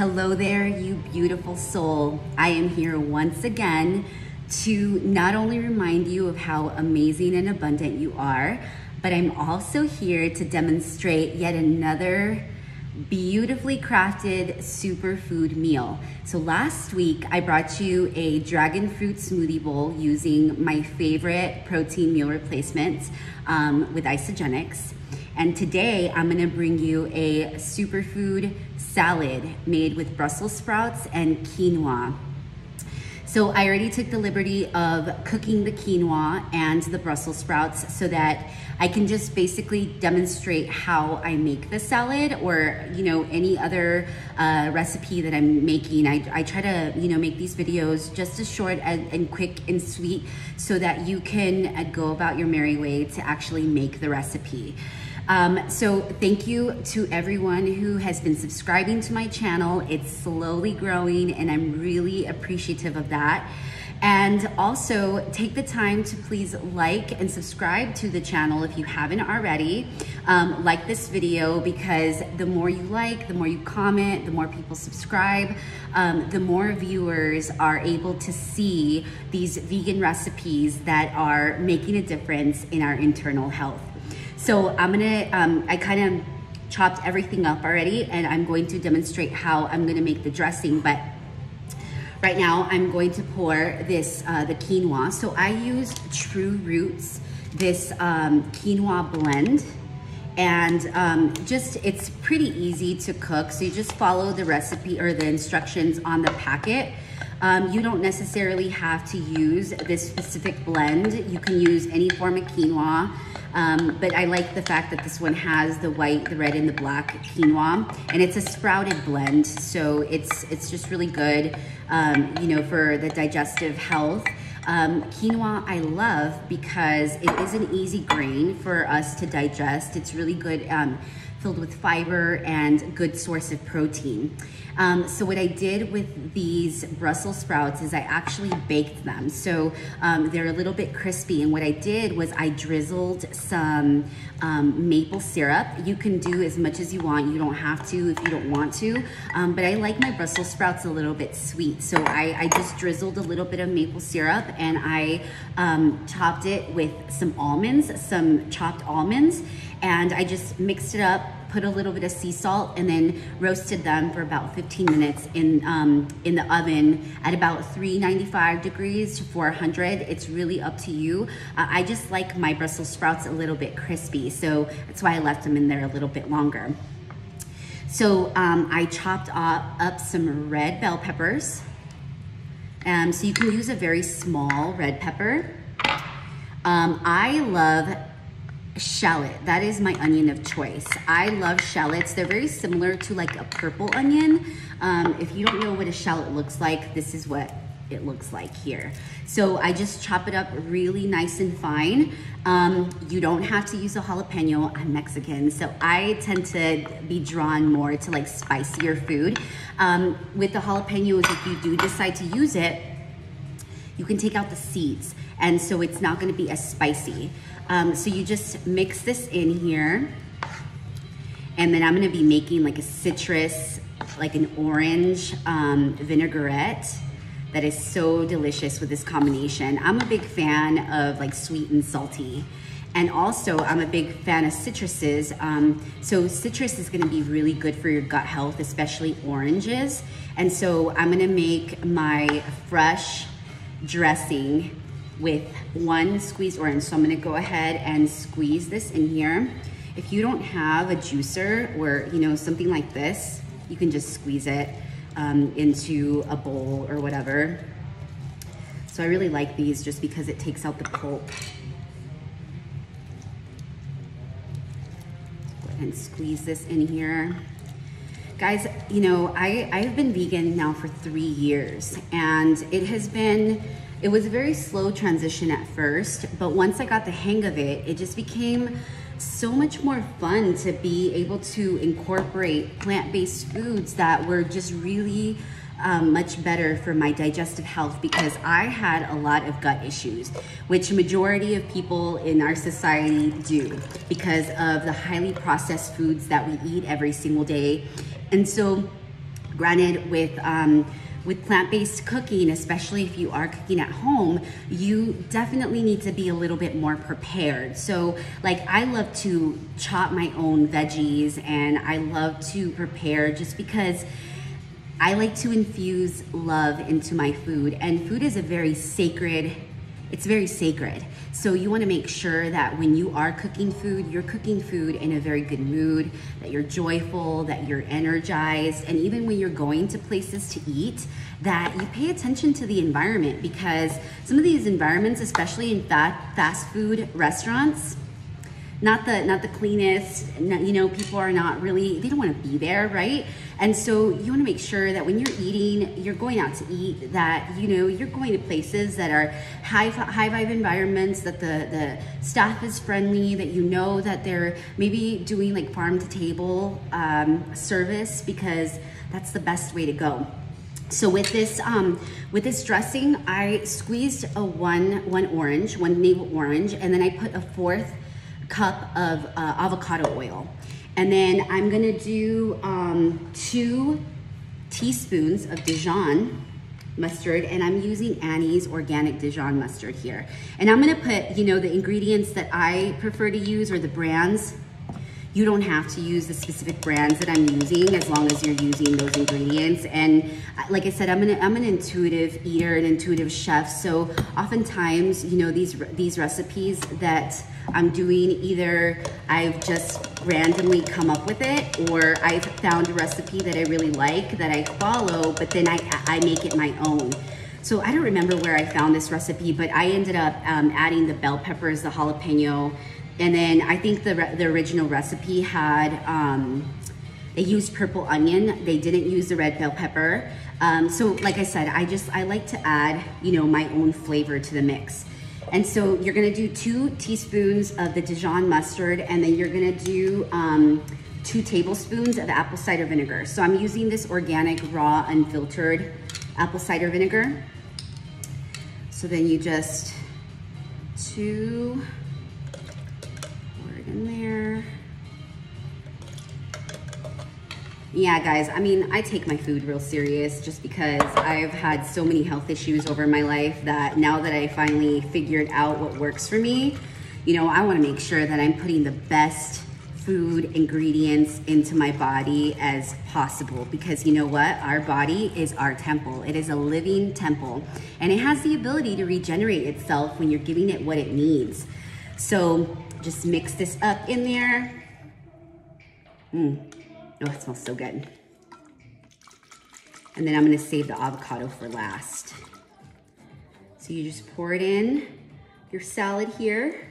Hello there, you beautiful soul. I am here once again to not only remind you of how amazing and abundant you are, but I'm also here to demonstrate yet another beautifully crafted superfood meal. So last week I brought you a dragon fruit smoothie bowl using my favorite protein meal replacement um, with Isagenix. And today I'm gonna bring you a superfood salad made with Brussels sprouts and quinoa. So I already took the liberty of cooking the quinoa and the Brussels sprouts so that I can just basically demonstrate how I make the salad or, you know, any other uh, recipe that I'm making. I, I, try to, you know, make these videos just as short and, and quick and sweet so that you can uh, go about your merry way to actually make the recipe. Um, so thank you to everyone who has been subscribing to my channel. It's slowly growing and I'm really appreciative of that. And also take the time to please like and subscribe to the channel if you haven't already. Um, like this video because the more you like, the more you comment, the more people subscribe, um, the more viewers are able to see these vegan recipes that are making a difference in our internal health. So I'm gonna, um, I kind of chopped everything up already and I'm going to demonstrate how I'm gonna make the dressing, but right now I'm going to pour this, uh, the quinoa. So I use TruRoots, this um, quinoa blend and um, just it's pretty easy to cook so you just follow the recipe or the instructions on the packet um, you don't necessarily have to use this specific blend you can use any form of quinoa um, but I like the fact that this one has the white, the red, and the black quinoa, and it's a sprouted blend, so it's it's just really good, um, you know, for the digestive health. Um, quinoa I love because it is an easy grain for us to digest. It's really good um, filled with fiber and good source of protein. Um, so what I did with these Brussels sprouts is I actually baked them. So um, they're a little bit crispy. And what I did was I drizzled some um, maple syrup. You can do as much as you want. You don't have to if you don't want to. Um, but I like my Brussels sprouts a little bit sweet. So I, I just drizzled a little bit of maple syrup and I um, topped it with some almonds, some chopped almonds and I just mixed it up, put a little bit of sea salt, and then roasted them for about 15 minutes in um, in the oven at about 395 degrees to 400. It's really up to you. Uh, I just like my Brussels sprouts a little bit crispy, so that's why I left them in there a little bit longer. So um, I chopped up, up some red bell peppers. Um, so you can use a very small red pepper. Um, I love shallot. That is my onion of choice. I love shallots. They're very similar to like a purple onion. Um, if you don't know what a shallot looks like, this is what it looks like here. So I just chop it up really nice and fine. Um, you don't have to use a jalapeno. I'm Mexican, so I tend to be drawn more to like spicier food. Um, with the jalapenos, if you do decide to use it, you can take out the seeds and so it's not gonna be as spicy. Um, so you just mix this in here and then I'm gonna be making like a citrus, like an orange um, vinaigrette that is so delicious with this combination. I'm a big fan of like sweet and salty. And also, I'm a big fan of citruses. Um, so citrus is gonna be really good for your gut health, especially oranges. And so I'm gonna make my fresh dressing with one squeezed orange. So I'm gonna go ahead and squeeze this in here. If you don't have a juicer or you know something like this, you can just squeeze it um, into a bowl or whatever. So I really like these just because it takes out the pulp. And squeeze this in here. Guys, you know, I, I've been vegan now for three years and it has been, it was a very slow transition at first, but once I got the hang of it, it just became so much more fun to be able to incorporate plant-based foods that were just really um, much better for my digestive health because I had a lot of gut issues, which majority of people in our society do because of the highly processed foods that we eat every single day. And so Granted, with um, with plant-based cooking, especially if you are cooking at home, you definitely need to be a little bit more prepared. So like I love to chop my own veggies and I love to prepare just because I like to infuse love into my food and food is a very sacred it's very sacred. So you wanna make sure that when you are cooking food, you're cooking food in a very good mood, that you're joyful, that you're energized, and even when you're going to places to eat, that you pay attention to the environment because some of these environments, especially in fast food restaurants, not the not the cleanest you know people are not really they don't want to be there right? And so you want to make sure that when you're eating you're going out to eat that you know you're going to places that are high high vibe environments that the the staff is friendly that you know that they're maybe doing like farm to table um, service because that's the best way to go. So with this, um, with this dressing, I squeezed a one, one orange, one navel orange, and then I put a fourth cup of uh, avocado oil. And then I'm gonna do um, two teaspoons of Dijon mustard and I'm using Annie's organic Dijon mustard here. And I'm gonna put, you know, the ingredients that I prefer to use or the brands you don't have to use the specific brands that I'm using as long as you're using those ingredients. And uh, like I said, I'm an, I'm an intuitive eater, an intuitive chef. So oftentimes, you know, these, these recipes that I'm doing, either I've just randomly come up with it or I've found a recipe that I really like that I follow, but then I, I make it my own. So I don't remember where I found this recipe, but I ended up um, adding the bell peppers, the jalapeno, and then I think the, the original recipe had, um, they used purple onion. They didn't use the red bell pepper. Um, so like I said, I just, I like to add, you know, my own flavor to the mix. And so you're gonna do two teaspoons of the Dijon mustard and then you're gonna do um, two tablespoons of apple cider vinegar. So I'm using this organic, raw, unfiltered apple cider vinegar. So then you just two in there. Yeah, guys, I mean, I take my food real serious just because I've had so many health issues over my life that now that I finally figured out what works for me, you know, I wanna make sure that I'm putting the best food ingredients into my body as possible because you know what? Our body is our temple. It is a living temple and it has the ability to regenerate itself when you're giving it what it needs. So just mix this up in there. Mmm, oh, it smells so good. And then I'm gonna save the avocado for last. So you just pour it in, your salad here.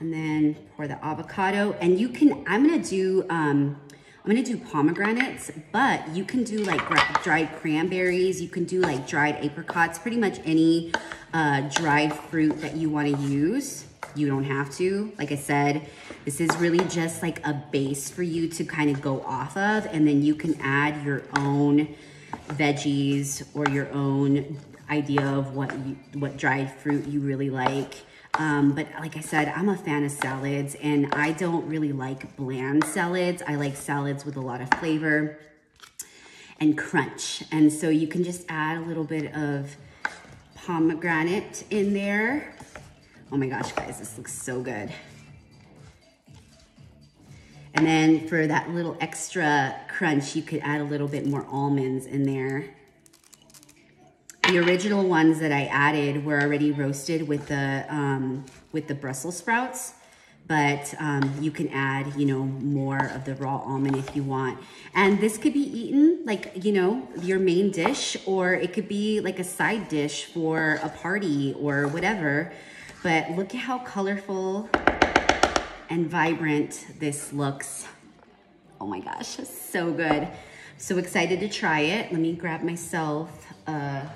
And then pour the avocado. And you can, I'm gonna do, um, I'm gonna do pomegranates, but you can do like dried cranberries, you can do like dried apricots, pretty much any uh, dried fruit that you wanna use. You don't have to. Like I said, this is really just like a base for you to kind of go off of and then you can add your own veggies or your own idea of what you, what dried fruit you really like. Um, but like I said, I'm a fan of salads and I don't really like bland salads. I like salads with a lot of flavor and crunch. And so you can just add a little bit of pomegranate in there. Oh my gosh, guys, this looks so good. And then for that little extra crunch, you could add a little bit more almonds in there. The original ones that I added were already roasted with the, um, with the Brussels sprouts but um, you can add, you know, more of the raw almond if you want. And this could be eaten like, you know, your main dish, or it could be like a side dish for a party or whatever. But look at how colorful and vibrant this looks. Oh my gosh, so good. So excited to try it. Let me grab myself a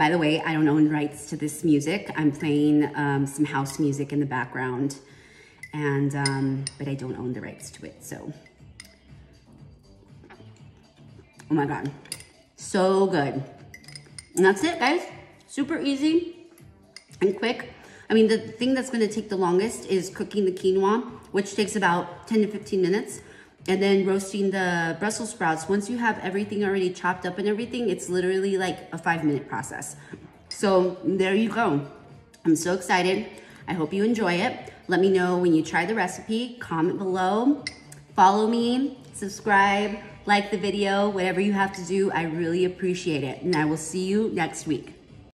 By the way, I don't own rights to this music. I'm playing um, some house music in the background, and um, but I don't own the rights to it, so. Oh my God, so good. And that's it, guys. Super easy and quick. I mean, the thing that's gonna take the longest is cooking the quinoa, which takes about 10 to 15 minutes. And then roasting the Brussels sprouts. Once you have everything already chopped up and everything, it's literally like a five minute process. So there you go. I'm so excited. I hope you enjoy it. Let me know when you try the recipe, comment below, follow me, subscribe, like the video, whatever you have to do. I really appreciate it. And I will see you next week.